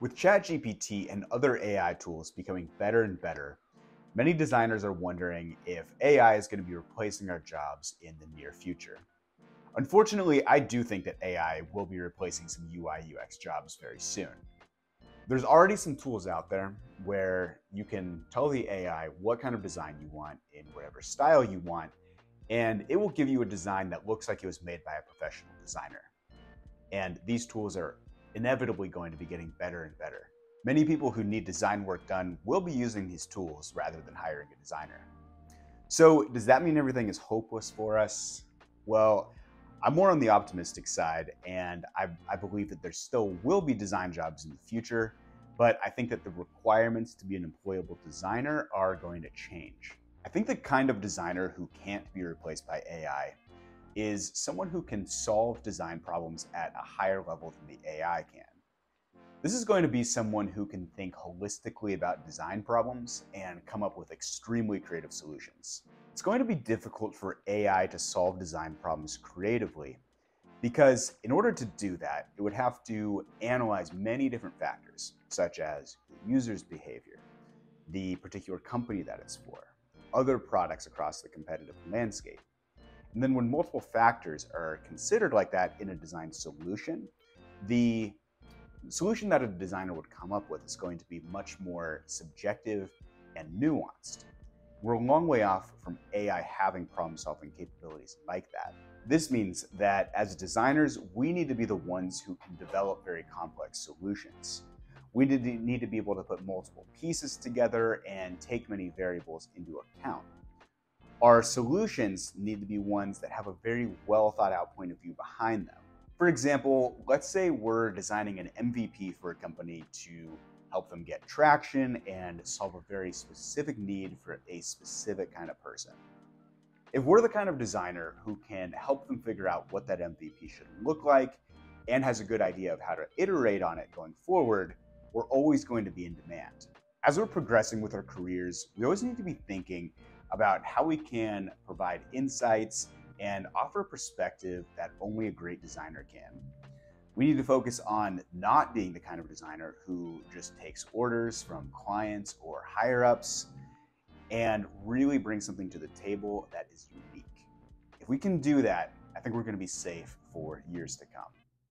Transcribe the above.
With ChatGPT and other AI tools becoming better and better, many designers are wondering if AI is going to be replacing our jobs in the near future. Unfortunately, I do think that AI will be replacing some UI UX jobs very soon. There's already some tools out there where you can tell the AI what kind of design you want in whatever style you want, and it will give you a design that looks like it was made by a professional designer. And these tools are inevitably going to be getting better and better. Many people who need design work done will be using these tools rather than hiring a designer. So, does that mean everything is hopeless for us? Well, I'm more on the optimistic side, and I, I, believe that there still will be design jobs in the future, but I think that the requirements to be an employable designer are going to change. I think the kind of designer who can't be replaced by AI is someone who can solve design problems at a higher level than the AI can. This is going to be someone who can think holistically about design problems and come up with extremely creative solutions. It's going to be difficult for AI to solve design problems creatively because in order to do that, it would have to analyze many different factors, such as the user's behavior, the particular company that it's for, other products across the competitive landscape, and then when multiple factors are considered like that in a design solution, the solution that a designer would come up with is going to be much more subjective and nuanced. We're a long way off from AI having problem solving capabilities like that. This means that as designers, we need to be the ones who can develop very complex solutions. We need to be able to put multiple pieces together and take many variables into account our solutions need to be ones that have a very well thought out point of view behind them. For example, let's say we're designing an MVP for a company to help them get traction and solve a very specific need for a specific kind of person. If we're the kind of designer who can help them figure out what that MVP should look like and has a good idea of how to iterate on it going forward, we're always going to be in demand. As we're progressing with our careers, we always need to be thinking about how we can provide insights and offer a perspective that only a great designer can. We need to focus on not being the kind of designer who just takes orders from clients or higher ups and really bring something to the table that is unique. If we can do that, I think we're going to be safe for years to come.